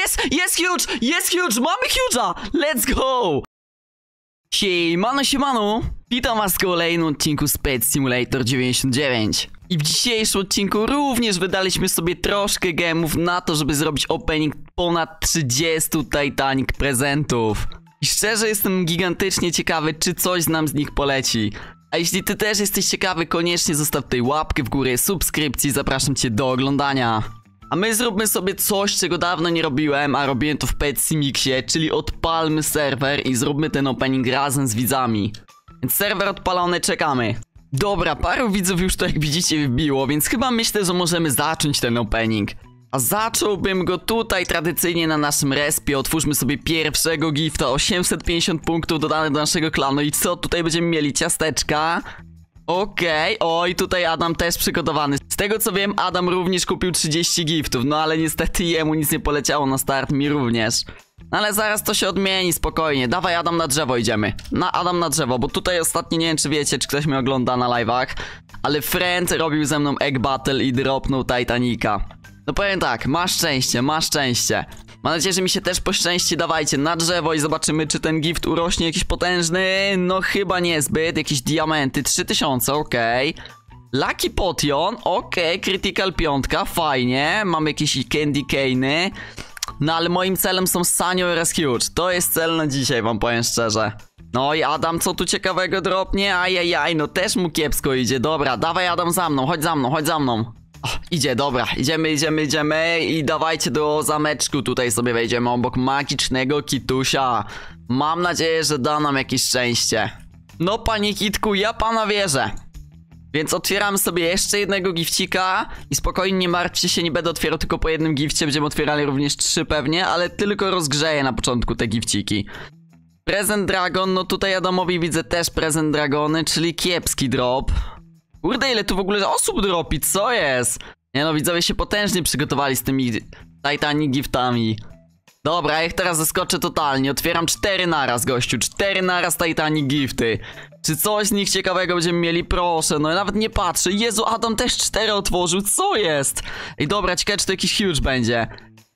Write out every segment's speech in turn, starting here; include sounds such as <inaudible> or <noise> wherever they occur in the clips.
Jest, jest huge, jest huge, mamy huge'a! Let's go! Siemano, siemano! Witam was w kolejnym odcinku Space Simulator 99. I w dzisiejszym odcinku również wydaliśmy sobie troszkę gemów na to, żeby zrobić opening ponad 30 Titanic prezentów. I szczerze jestem gigantycznie ciekawy, czy coś nam z nich poleci. A jeśli ty też jesteś ciekawy, koniecznie zostaw tutaj łapkę w górę, subskrypcji, zapraszam cię do oglądania. A my zróbmy sobie coś, czego dawno nie robiłem, a robiłem to w Petsimixie, czyli odpalmy serwer i zróbmy ten opening razem z widzami. Więc serwer odpalony, czekamy. Dobra, paru widzów już to jak widzicie wbiło, więc chyba myślę, że możemy zacząć ten opening. A zacząłbym go tutaj tradycyjnie na naszym respie. Otwórzmy sobie pierwszego gifta. 850 punktów dodane do naszego klanu. I co tutaj będziemy mieli? Ciasteczka. Okej, oj, tutaj Adam też przygotowany. Tego co wiem, Adam również kupił 30 giftów, no ale niestety jemu nic nie poleciało na start, mi również. No ale zaraz to się odmieni, spokojnie. Dawaj Adam na drzewo idziemy. Na Adam na drzewo, bo tutaj ostatnio nie wiem czy wiecie, czy ktoś mnie ogląda na live'ach, ale Friend robił ze mną egg battle i dropnął Titanica. No powiem tak, masz szczęście, masz szczęście. Mam nadzieję, że mi się też poszczęści. Dawajcie na drzewo i zobaczymy, czy ten gift urośnie jakiś potężny. No chyba niezbyt. Jakieś diamenty. 3000, okej. Lucky Potion, okej. Critical piątka, fajnie. Mamy jakieś candy cane'y. No ale moim celem są Sanio oraz Huge. To jest cel na dzisiaj, wam powiem szczerze. No i Adam, co tu ciekawego dropnie? Ajajaj, no też mu kiepsko idzie. Dobra, dawaj Adam za mną, chodź za mną, chodź za mną. O, idzie, dobra, idziemy, idziemy, idziemy i dawajcie do zameczku, tutaj sobie wejdziemy obok magicznego kitusia. Mam nadzieję, że da nam jakieś szczęście. No panie kitku, ja pana wierzę. Więc otwieram sobie jeszcze jednego gifcika i spokojnie nie martwcie się, nie będę otwierał tylko po jednym gifcie, będziemy otwierali również trzy pewnie, ale tylko rozgrzeję na początku te gifciki. Prezent Dragon, no tutaj Adamowi widzę też prezent Dragony, czyli kiepski drop. Kurde, ile tu w ogóle osób dropi, co jest? Nie no, widzowie się potężnie przygotowali z tymi Titanic giftami. Dobra, ich teraz zaskoczę totalnie. Otwieram cztery naraz, gościu. Cztery naraz Titanic gifty. Czy coś z nich ciekawego będziemy mieli? Proszę, no ja nawet nie patrzę. Jezu, Adam też cztery otworzył, co jest? Ej, dobra, ciekawe, czy to jakiś huge będzie.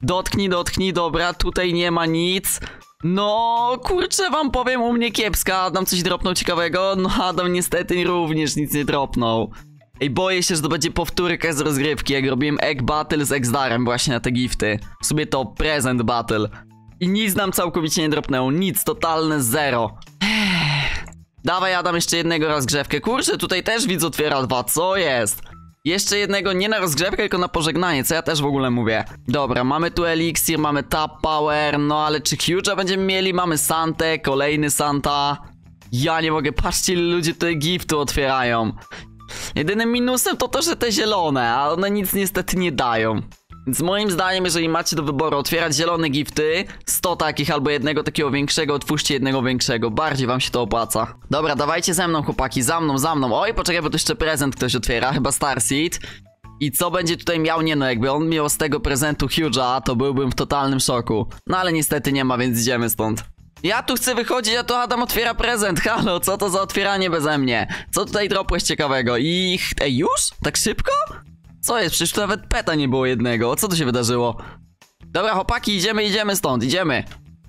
Dotknij, dotknij, dobra, tutaj nie ma nic. No, kurczę, wam powiem, u mnie kiepska. Adam coś dropnął ciekawego? No, Adam niestety również nic nie dropnął. Ej, boję się, że to będzie powtórka z rozgrywki, jak robiłem egg battle z Exdarem właśnie na te gifty. W sumie to present battle. I nic nam całkowicie nie dropnęło, nic, totalne zero. Ech. Dawaj Adam jeszcze jednego rozgrzewkę. Kurczę, tutaj też widz otwiera dwa, co jest? Jeszcze jednego nie na rozgrzewkę, tylko na pożegnanie, co ja też w ogóle mówię. Dobra, mamy tu eliksir, mamy tap power, no ale czy Huge'a będziemy mieli? Mamy Santę, kolejny Santa. Ja nie mogę, patrzcie ile ludzie tutaj giftu otwierają. Jedynym minusem to to, że te zielone, a one nic niestety nie dają. Więc moim zdaniem, jeżeli macie do wyboru otwierać zielone gifty, 100 takich albo jednego takiego większego, otwórzcie jednego większego. Bardziej wam się to opłaca. Dobra, dawajcie ze mną chłopaki, za mną, za mną. Oj, poczekaj, bo tu jeszcze prezent ktoś otwiera, chyba Starseed. I co będzie tutaj miał? Nie no, jakby on miał z tego prezentu Huge'a, to byłbym w totalnym szoku. No ale niestety nie ma, więc idziemy stąd. Ja tu chcę wychodzić, a to Adam otwiera prezent. <laughs> Halo, co to za otwieranie beze mnie? Co tutaj dropłeś ciekawego? I... Ej, już? Tak szybko? Co jest? Przecież tu nawet peta nie było jednego. Co tu się wydarzyło? Dobra, chłopaki, idziemy, idziemy stąd, idziemy.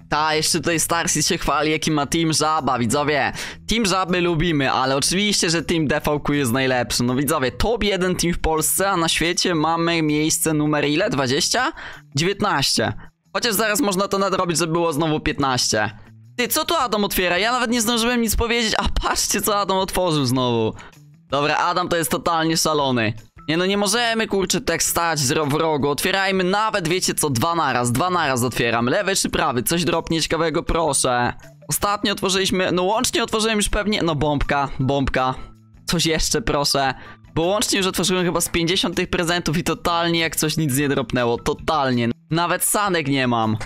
Ta, jeszcze tutaj Starseed się chwali, jaki ma Team Żaba, widzowie. Team Żaby lubimy, ale oczywiście, że Team DVQ jest najlepszy. No widzowie, top 1 team w Polsce, a na świecie mamy miejsce numer ile? 20? 19. Chociaż zaraz można to nadrobić, żeby było znowu 15. Ty, co tu Adam otwiera? Ja nawet nie zdążyłem nic powiedzieć, a patrzcie, co Adam otworzył znowu. Dobra, Adam to jest totalnie szalony. Nie no, nie możemy kurczę tak stać w rogu. Otwierajmy nawet, wiecie co, dwa naraz, dwa naraz otwieram. Lewy czy prawy? Coś dropnie ciekawego, proszę. Ostatnio otworzyliśmy, no łącznie otworzyłem już pewnie, no bombka, bombka. Coś jeszcze, proszę. Bo łącznie już otworzyłem chyba z 50 tych prezentów i totalnie jak coś nic nie dropnęło, totalnie. Nawet sanek nie mam.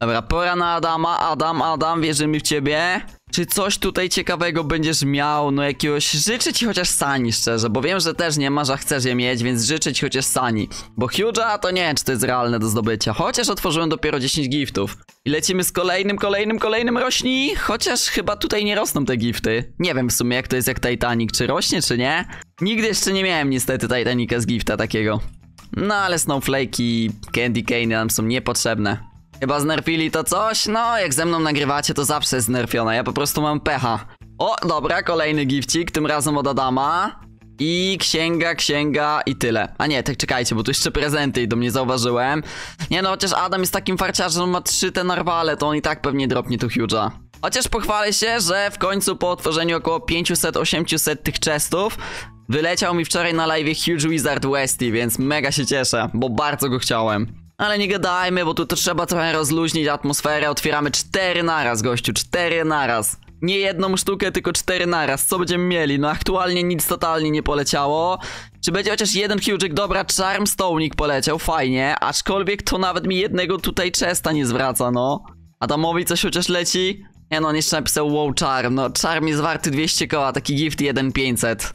Dobra, pora na Adama. Adam, Adam, wierzymy w ciebie. Czy coś tutaj ciekawego będziesz miał? No jakiegoś... Życzę ci chociaż Sani, szczerze, bo wiem, że też nie masz, a chcesz je mieć, więc życzę ci chociaż Sani. Bo Huge'a to nie wiem, czy to jest realne do zdobycia. Chociaż otworzyłem dopiero 10 giftów. I lecimy z kolejnym, kolejnym, kolejnym rośni. Chociaż chyba tutaj nie rosną te gifty. Nie wiem w sumie, jak to jest jak Titanic, czy rośnie, czy nie. Nigdy jeszcze nie miałem niestety Titanica z gifta takiego. No ale snowflake'i, candy cane nam są niepotrzebne. Chyba znerfili to coś? No, jak ze mną nagrywacie, to zawsze jest znerfione. Ja po prostu mam pecha. O, dobra, kolejny gifcik, tym razem od Adama. I księga, księga i tyle. A nie, tak czekajcie, bo tu jeszcze prezenty i do mnie zauważyłem. Nie no, chociaż Adam jest takim farciarzem, ma trzy te narwale, to on i tak pewnie dropnie tu huge'a. Chociaż pochwalę się, że w końcu po otworzeniu około 500-800 tych chestów wyleciał mi wczoraj na live Huge Wizard Westy, więc mega się cieszę, bo bardzo go chciałem. Ale nie gadajmy, bo tu to trzeba trochę rozluźnić atmosferę. Otwieramy cztery naraz, gościu, cztery naraz. Nie jedną sztukę, tylko cztery naraz. Co będziemy mieli? No aktualnie nic totalnie nie poleciało. Czy będzie chociaż jeden huge'ik? Dobra, Charm Stone'ik poleciał, fajnie. Aczkolwiek to nawet mi jednego tutaj chesta nie zwraca, no. Adamowi coś chociaż leci? Nie no, on jeszcze napisał wow Charm. No, Charm jest warty 200 koła, taki gift 1500.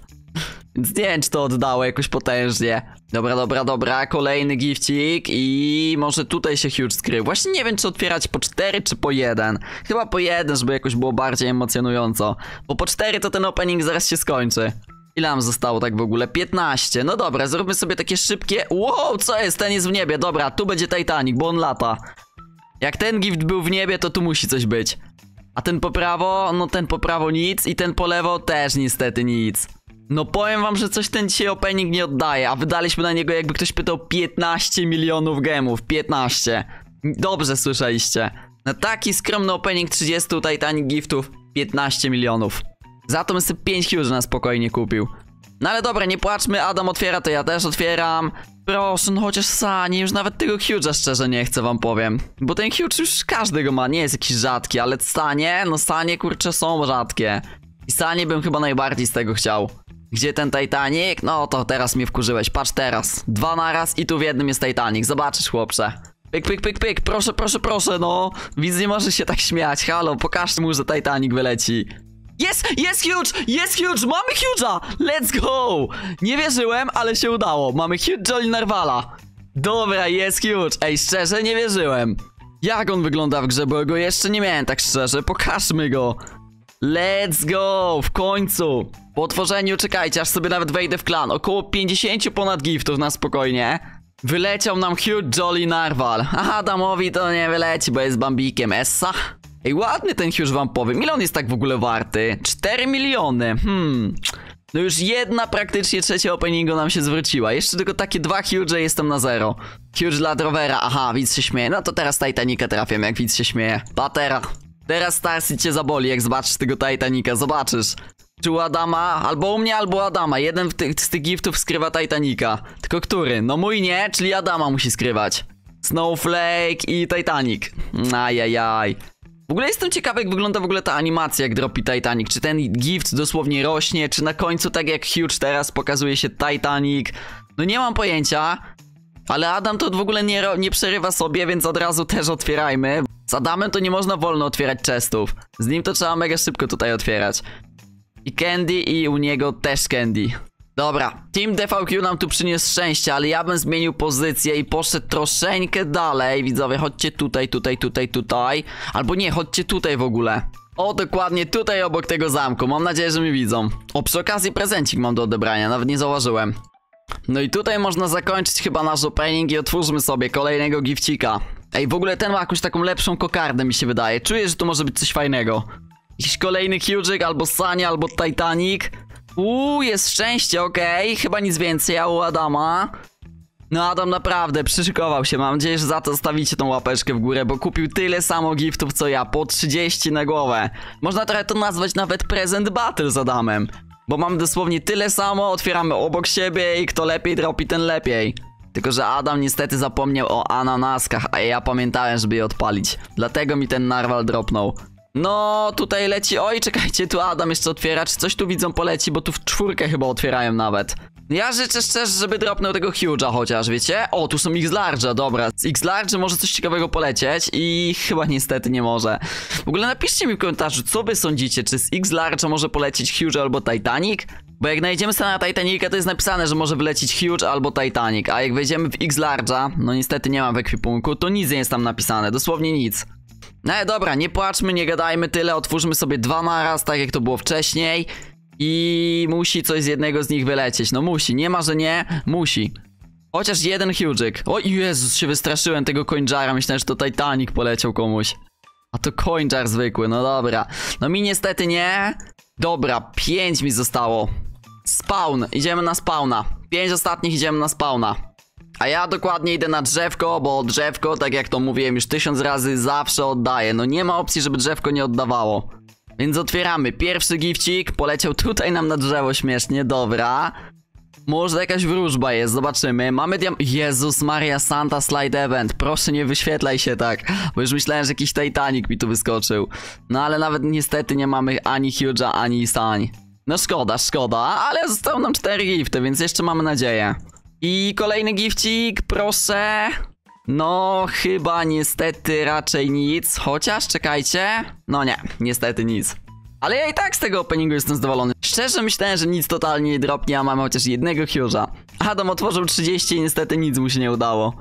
Więc to oddało jakoś potężnie. Dobra, dobra, dobra, kolejny gifcik i może tutaj się huge skrył. Właśnie nie wiem, czy otwierać po 4 czy po 1. Chyba po 1, żeby jakoś było bardziej emocjonująco. Bo po 4 to ten opening zaraz się skończy. Ile nam zostało tak w ogóle? 15. No dobra, zróbmy sobie takie szybkie... Wow, co jest? Ten jest w niebie. Dobra, tu będzie Titanic, bo on lata. Jak ten gift był w niebie, to tu musi coś być. A ten po prawo? No ten po prawo nic i ten po lewo też niestety nic. No powiem wam, że coś ten dzisiaj opening nie oddaje, a wydaliśmy na niego jakby ktoś pytał 15 milionów gemów, 15. Dobrze słyszeliście. Na taki skromny opening 30 Titanic giftów 15 milionów. Za to bym sobie 5 huge na spokojnie kupił. No ale dobra, nie płaczmy, Adam otwiera, to ja też otwieram. Proszę, no chociaż Sani, już nawet tego huge'a szczerze nie chcę wam powiem. Bo ten huge już każdy go ma, nie jest jakiś rzadki, ale Sanie, no Sanie kurczę są rzadkie. I Sanie bym chyba najbardziej z tego chciał. Gdzie ten Titanic? No to teraz mnie wkurzyłeś, patrz teraz. Dwa naraz i tu w jednym jest Titanic, zobaczysz chłopcze. Pyk, pyk, pyk, pyk, proszę, proszę, proszę, no. Widz nie może się tak śmiać, halo, pokażcie mu, że Titanic wyleci. Jest, jest huge, jest huge, mamy huge'a, let's go. Nie wierzyłem, ale się udało, mamy huge Jolly Narwala. Dobra, jest huge, ej, szczerze nie wierzyłem. Jak on wygląda w grze, bo go jeszcze nie miałem tak szczerze, pokażmy go. Let's go! W końcu! Po otworzeniu, czekajcie, aż sobie nawet wejdę w klan. Około 50 ponad giftów na spokojnie. Wyleciał nam Huge Jolly Narwal. A Adamowi to nie wyleci, bo jest bambikiem. Essa? Ej, ładny ten Huge wam powiem. Ile on jest tak w ogóle warty? 4 miliony. Hmm. No już jedna praktycznie trzecia openingu nam się zwróciła. Jeszcze tylko takie dwa huge jestem na zero. Huge dla Drovera. Aha, widz się śmieje. No to teraz Titanica trafiam, jak widz się śmieje. Patera. Teraz Starseed cię zaboli, jak zobaczysz tego Titanica, zobaczysz. Czy u Adama, albo u mnie, albo u Adama. Jeden z tych giftów skrywa Titanica. Tylko który? No mój nie, czyli Adama musi skrywać. Snowflake i Titanic. Ajajaj. W ogóle jestem ciekawy, jak wygląda w ogóle ta animacja, jak dropi Titanic. Czy ten gift dosłownie rośnie, czy na końcu, tak jak Huge teraz, pokazuje się Titanic. No nie mam pojęcia. Ale Adam to w ogóle nie, nie przerywa sobie, więc od razu też otwierajmy. Z Adamem to nie można wolno otwierać chestów. Z nim to trzeba mega szybko tutaj otwierać. I Candy i u niego też Candy. Dobra, Team DVQ nam tu przyniósł szczęście, ale ja bym zmienił pozycję i poszedł troszeczkę dalej. Widzowie, chodźcie tutaj, tutaj, tutaj, tutaj. Albo nie, chodźcie tutaj w ogóle. O, dokładnie tutaj obok tego zamku. Mam nadzieję, że mnie widzą. O, przy okazji prezencik mam do odebrania, nawet nie zauważyłem. No i tutaj można zakończyć chyba nasz opening i otwórzmy sobie kolejnego gifcika. Ej, w ogóle ten ma jakąś taką lepszą kokardę mi się wydaje. Czuję, że to może być coś fajnego. Jakiś kolejny Huge'ik, albo Sania, albo Titanic. Uuu, jest szczęście, okej. Chyba nic więcej, a u Adama. No Adam naprawdę przyszykował się, mam nadzieję, że za to zostawicie tą łapeczkę w górę, bo kupił tyle samo giftów co ja, po 30 na głowę. Można trochę to nazwać nawet prezent battle z Adamem. Bo mam dosłownie tyle samo, otwieramy obok siebie i kto lepiej dropi, ten lepiej. Tylko, że Adam niestety zapomniał o ananaskach, a ja pamiętałem, żeby je odpalić. Dlatego mi ten narwal dropnął. No, tutaj leci. Oj, czekajcie, tu Adam jeszcze otwiera. Czy coś tu widzą poleci, bo tu w czwórkę chyba otwierają nawet. Ja życzę szczerze, żeby dropnął tego Huge'a chociaż, wiecie? O, tu są X-Large'a, dobra. Z X-Large może coś ciekawego polecieć i <laughs> chyba niestety nie może. W ogóle napiszcie mi w komentarzu, co wy sądzicie, czy z X-Large'a może polecieć Huge albo Titanic? Bo jak najdziemy sobie na Titanica, to jest napisane, że może wylecieć Huge albo Titanic, a jak wejdziemy w X-Large'a, no niestety nie mam w ekwipunku, to nic nie jest tam napisane, dosłownie nic. No dobra, nie płaczmy, nie gadajmy tyle, otwórzmy sobie dwa naraz, tak jak to było wcześniej. I musi coś z jednego z nich wylecieć. No musi, nie ma, że nie, musi. Chociaż jeden huge'yk. O Jezus, się wystraszyłem tego coinjara. Myślałem, że to Titanic poleciał komuś. A to coinjar zwykły, no dobra. No mi niestety nie. Dobra, pięć mi zostało. Spawn, idziemy na spawna. Pięć ostatnich idziemy na spawna. A ja dokładnie idę na drzewko, bo drzewko, tak jak to mówiłem już tysiąc razy, zawsze oddaje. No nie ma opcji, żeby drzewko nie oddawało. Więc otwieramy. Pierwszy gifcik poleciał tutaj nam na drzewo śmiesznie, dobra. Może jakaś wróżba jest, zobaczymy. Mamy diam... Jezus Maria Santa Slide Event. Proszę nie wyświetlaj się tak, bo już myślałem, że jakiś Titanic mi tu wyskoczył. No ale nawet niestety nie mamy ani Huge'a, ani Sań. No szkoda, szkoda, ale zostały nam cztery gifty, więc jeszcze mamy nadzieję. I kolejny gifcik, proszę. No, chyba niestety raczej nic, chociaż czekajcie. No nie, niestety nic. Ale ja i tak z tego openingu jestem zadowolony. Szczerze myślałem, że nic totalnie nie dropnie, a mamy chociaż jednego Huge'a. Adam otworzył 30 i niestety nic mu się nie udało.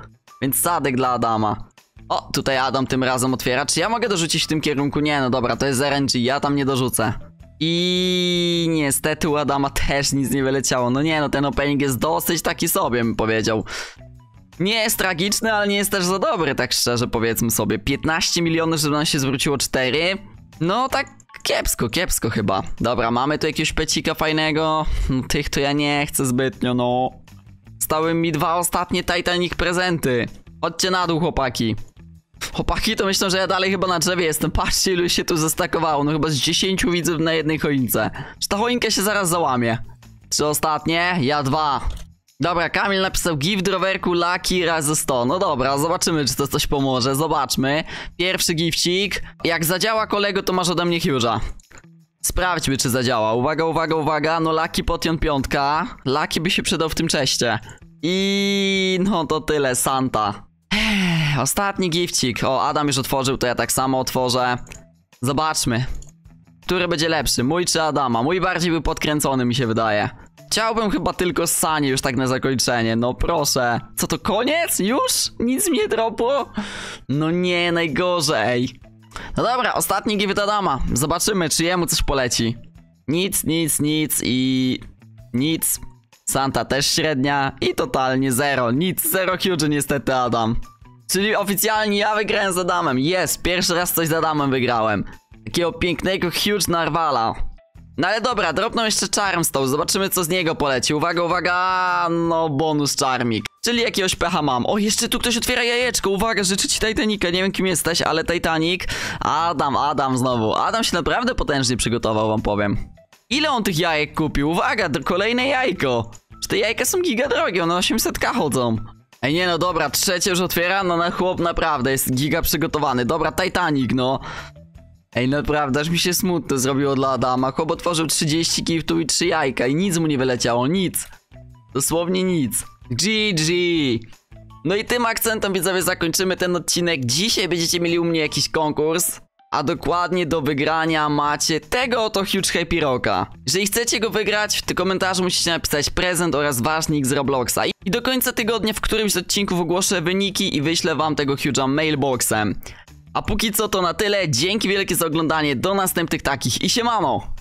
Więc sadek dla Adama. O, tutaj Adam tym razem otwiera. Czy ja mogę dorzucić w tym kierunku? Nie, no dobra, to jest RNG, ja tam nie dorzucę. I niestety u Adama też nic nie wyleciało. No nie, no ten opening jest dosyć taki sobie, bym powiedział. Nie jest tragiczny, ale nie jest też za dobry, tak szczerze powiedzmy sobie. 15 milionów, żeby nam się zwróciło 4. No tak kiepsko, kiepsko chyba. Dobra, mamy tu jakiegoś pecika fajnego. No, Tych to ja nie chcę zbytnio, no. Stały mi dwa ostatnie Titanic prezenty. Chodźcie na dół, chłopaki. Chłopaki, to myślą, że ja dalej chyba na drzewie jestem. Patrzcie, ilu się tu zestakowało. No chyba z 10 widzów na jednej choince. Czy ta choinka się zaraz załamie? Trzy ostatnie? Ja dwa. Dobra, Kamil napisał gift rowerku Lucky razy 100. No dobra, zobaczymy, czy to coś pomoże. Zobaczmy. Pierwszy gifcik. Jak zadziała kolego, to masz ode mnie Huge'a. Sprawdźmy, czy zadziała. Uwaga, uwaga, uwaga. No Lucky Potion piątka. Lucky by się przydał w tym czeście. I no to tyle, Santa. Ostatni gifcik. O, Adam już otworzył, to ja tak samo otworzę. Zobaczmy. Który będzie lepszy, mój czy Adama? Mój bardziej był podkręcony, mi się wydaje. Chciałbym chyba tylko Sanie już tak na zakończenie, no proszę. Co to koniec? Już? Nic mi nie dropło? No nie, najgorzej. No dobra, ostatni gift Adama. Zobaczymy, czy jemu coś poleci. Nic, nic, nic i... Nic. Santa też średnia i totalnie zero. Nic, zero huge niestety Adam. Czyli oficjalnie ja wygrałem z Adamem. Jest, pierwszy raz coś z Adamem wygrałem. Takiego pięknego huge narwala. No ale dobra, dropną jeszcze Charm Stone, zobaczymy co z niego poleci. Uwaga, uwaga, no bonus Charmik. Czyli jakiegoś pecha mam. O, jeszcze tu ktoś otwiera jajeczko, uwaga, życzę ci Titanica, nie wiem kim jesteś, ale Titanic. Adam, Adam znowu. Adam się naprawdę potężnie przygotował, wam powiem. Ile on tych jajek kupił? Uwaga, kolejne jajko. Czy te jajka są giga drogie, one 800k chodzą. Ej, nie no dobra, trzecie już otwiera, no na chłop naprawdę jest giga przygotowany. Dobra, Titanic, no. Ej, naprawdę, aż mi się smutno zrobiło dla Adama. Chłop otworzył 30 giftów i 3 jajka i nic mu nie wyleciało, nic. Dosłownie nic. GG. No i tym akcentem widzowie zakończymy ten odcinek. Dzisiaj będziecie mieli u mnie jakiś konkurs. A dokładnie do wygrania macie tego oto Huge Happy Rocka. Jeżeli chcecie go wygrać, w tym komentarzu musicie napisać prezent oraz wasz nick z Robloxa. I do końca tygodnia w którymś z odcinków ogłoszę wyniki i wyślę wam tego Huge'a mailboxem. A póki co to na tyle. Dzięki wielkie za oglądanie. Do następnych takich i siemano!